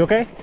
You okay?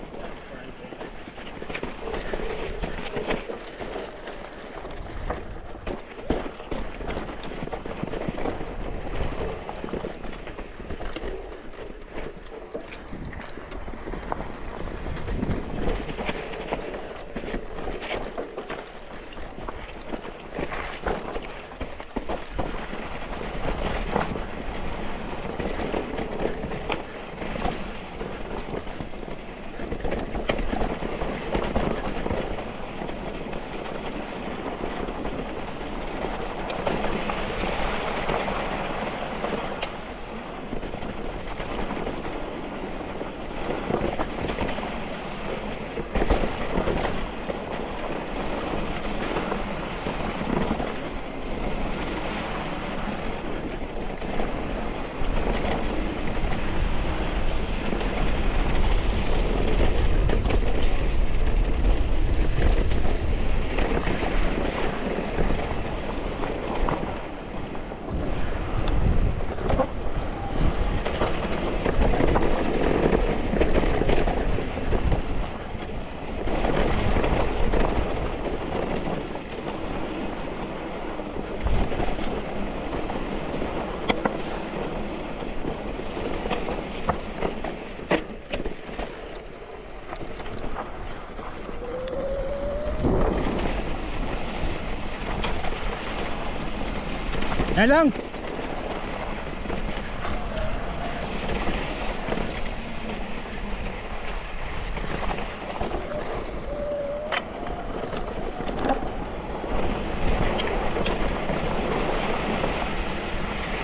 Yan lang.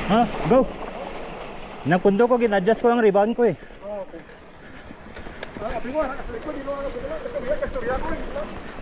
Ha, go. Nagpundo ko, gin-adjust ko ang rebound ko eh. Ah, primo, nasa likod, di mo ano, kastorya, kastorya ko. Woo!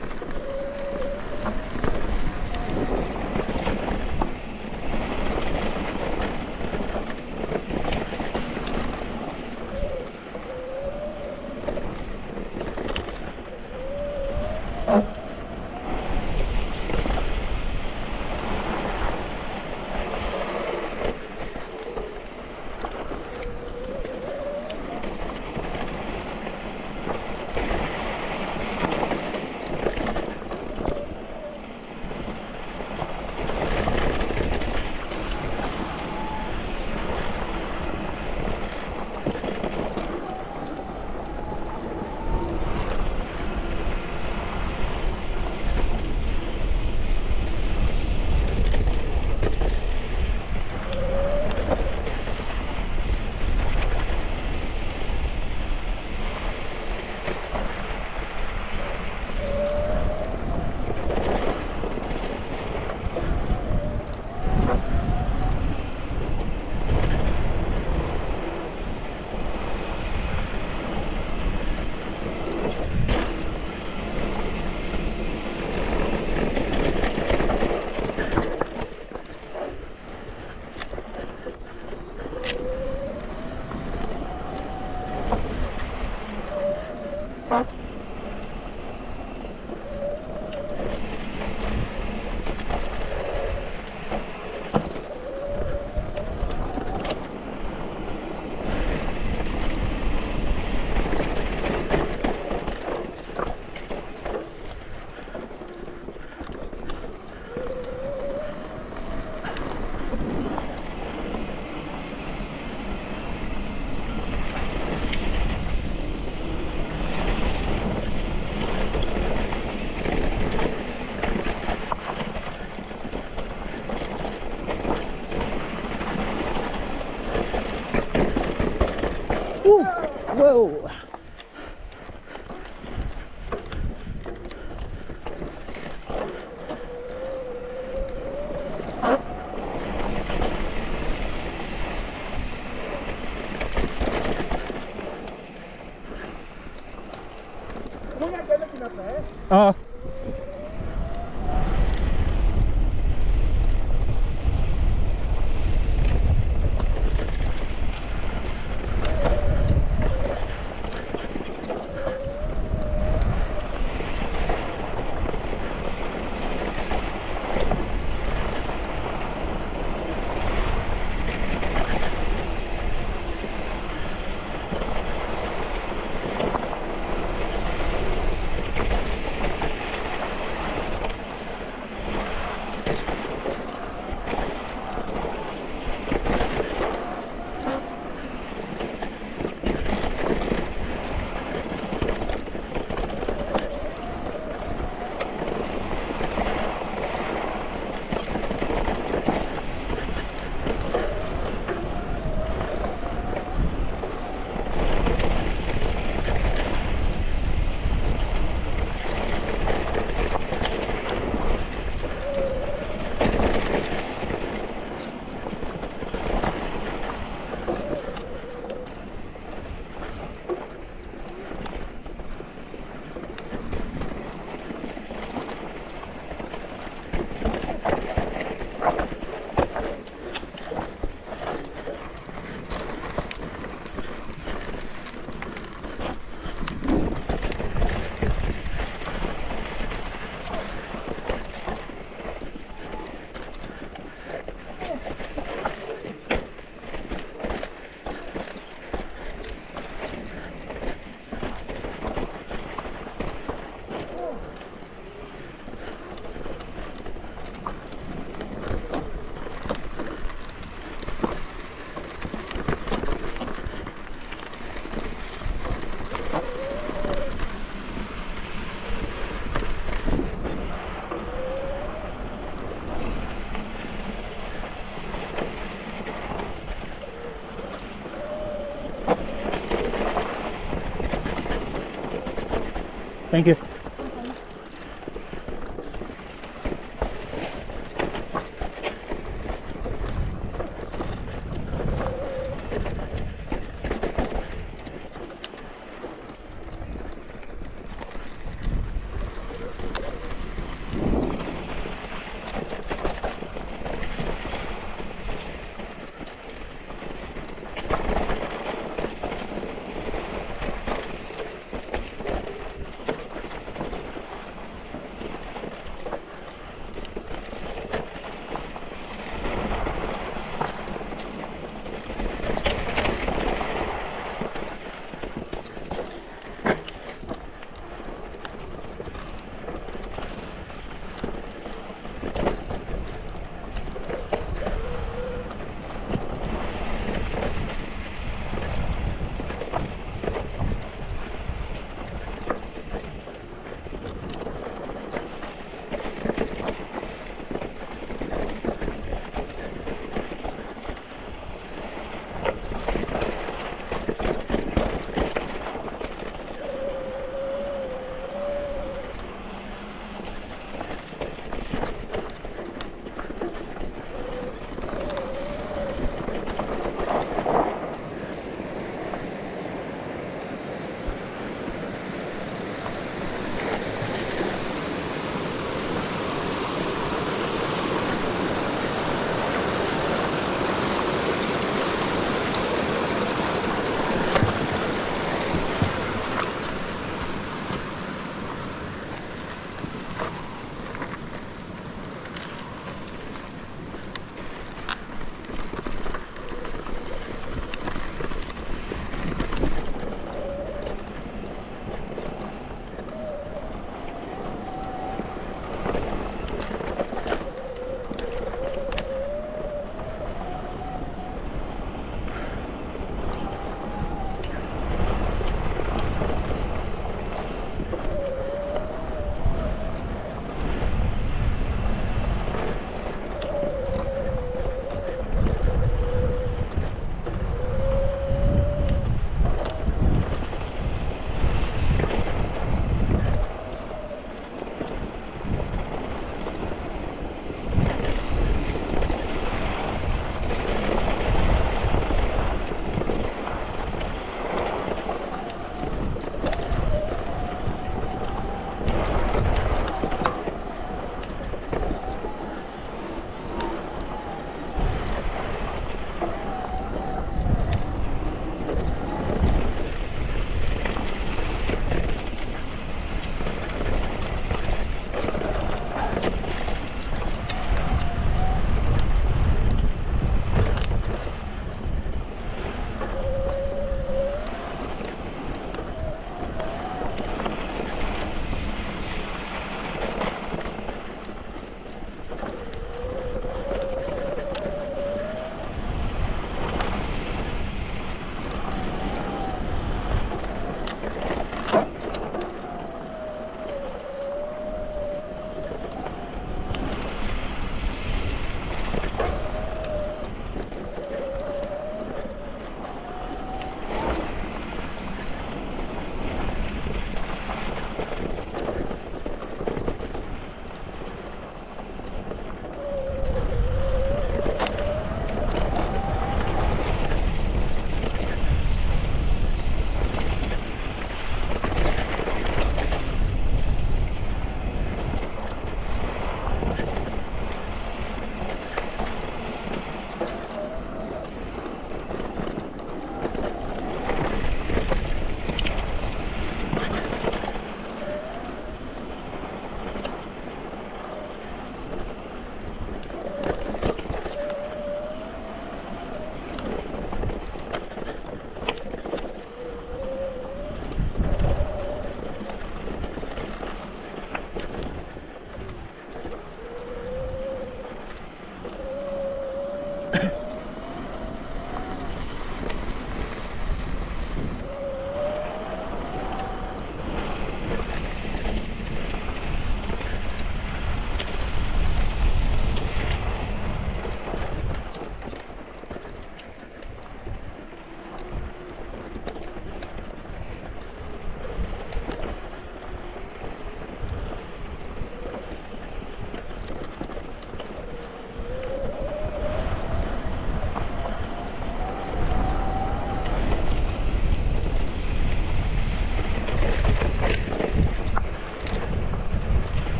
Whoa!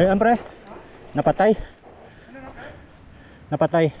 Dayan pre. Napatay. Napatay.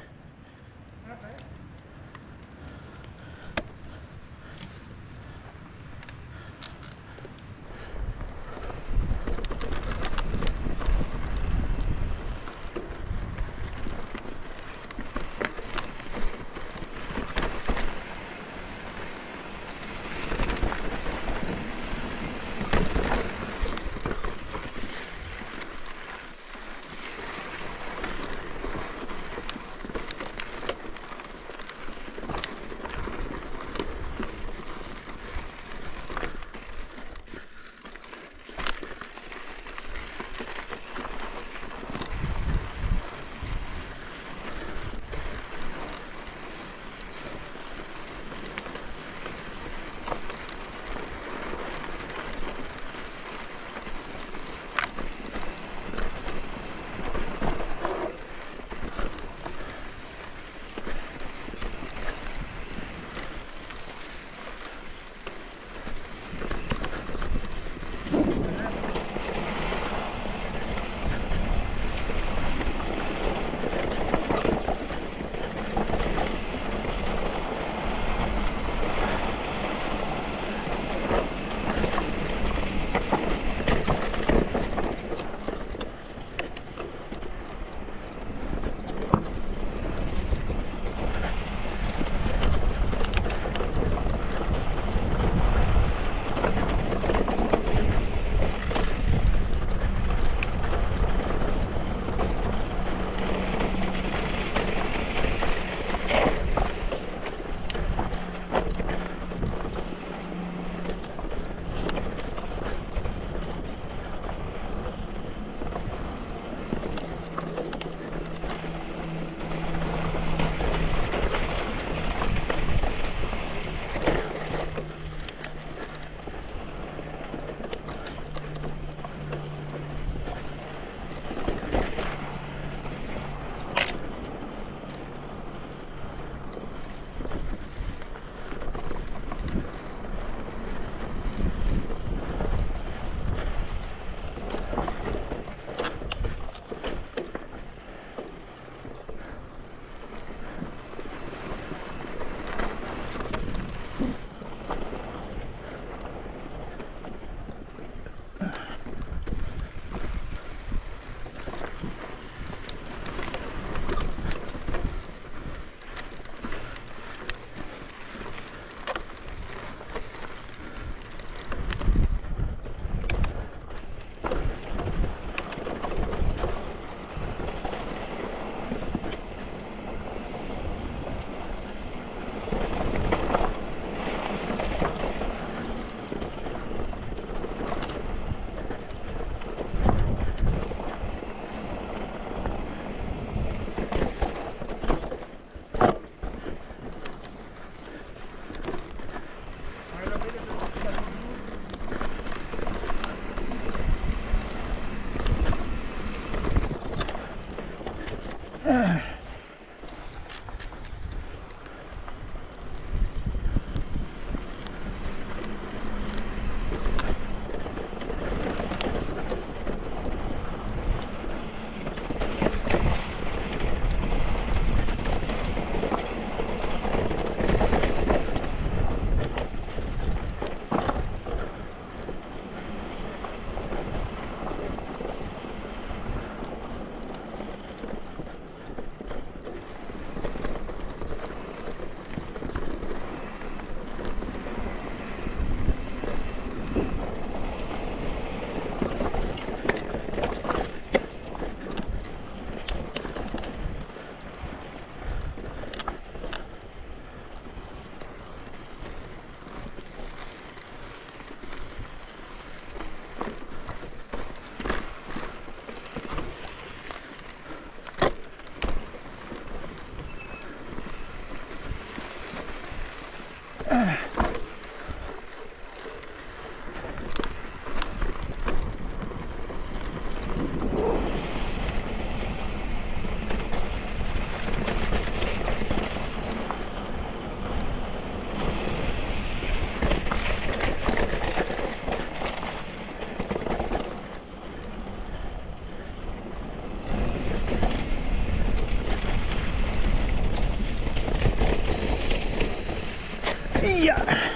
Yeah.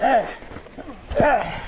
Uh, uh.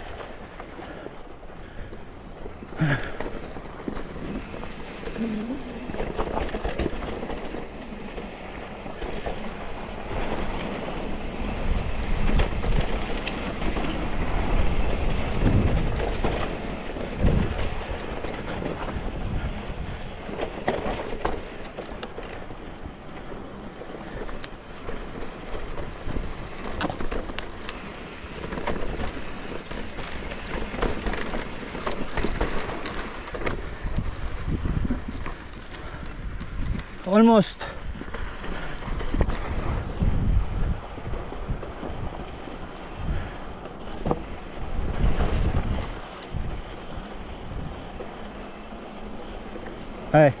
almost Hey.